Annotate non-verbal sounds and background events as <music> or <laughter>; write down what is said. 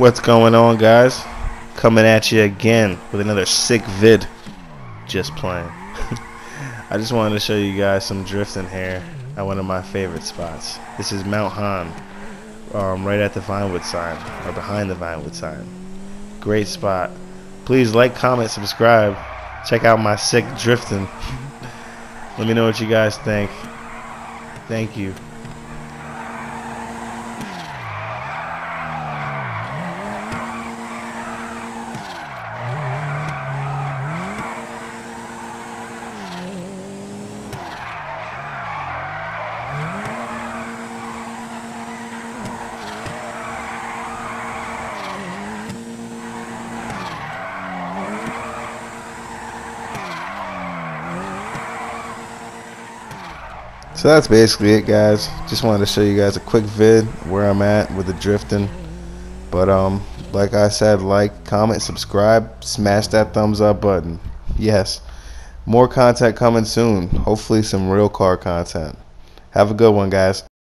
What's going on guys? Coming at you again with another sick vid. Just playing. <laughs> I just wanted to show you guys some drifting here at one of my favorite spots. This is Mount Haan, um, right at the Vinewood sign, or behind the Vinewood sign. Great spot. Please like, comment, subscribe. Check out my sick drifting. <laughs> Let me know what you guys think. Thank you. So that's basically it guys. Just wanted to show you guys a quick vid where I'm at with the drifting. But um like I said, like, comment, subscribe, smash that thumbs up button. Yes. More content coming soon. Hopefully some real car content. Have a good one guys.